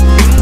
Mmm.